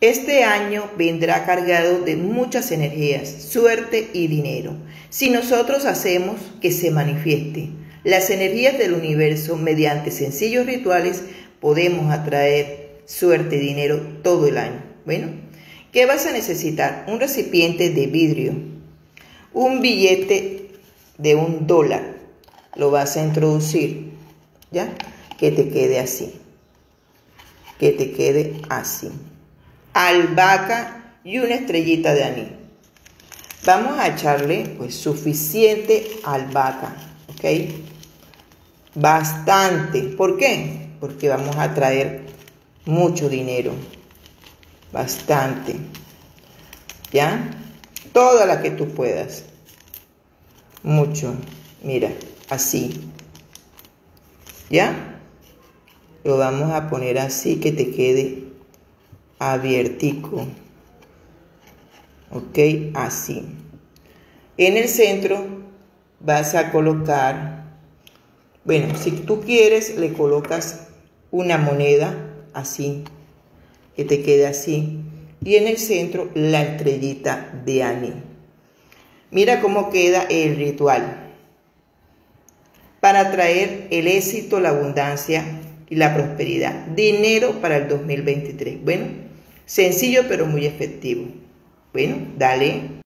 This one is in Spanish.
Este año vendrá cargado de muchas energías, suerte y dinero. Si nosotros hacemos que se manifieste las energías del universo mediante sencillos rituales, podemos atraer suerte y dinero todo el año. Bueno, ¿qué vas a necesitar? Un recipiente de vidrio, un billete de un dólar. Lo vas a introducir, ¿ya? Que te quede así. Que te quede así albahaca y una estrellita de anís. Vamos a echarle pues suficiente albahaca, ¿ok? Bastante. ¿Por qué? Porque vamos a traer mucho dinero. Bastante. ¿Ya? Toda la que tú puedas. Mucho. Mira, así. ¿Ya? Lo vamos a poner así que te quede abiertico. Ok, así. En el centro vas a colocar, bueno, si tú quieres, le colocas una moneda así, que te quede así. Y en el centro la estrellita de Ani. Mira cómo queda el ritual. Para traer el éxito, la abundancia y la prosperidad. Dinero para el 2023. Bueno, Sencillo pero muy efectivo. Bueno, dale.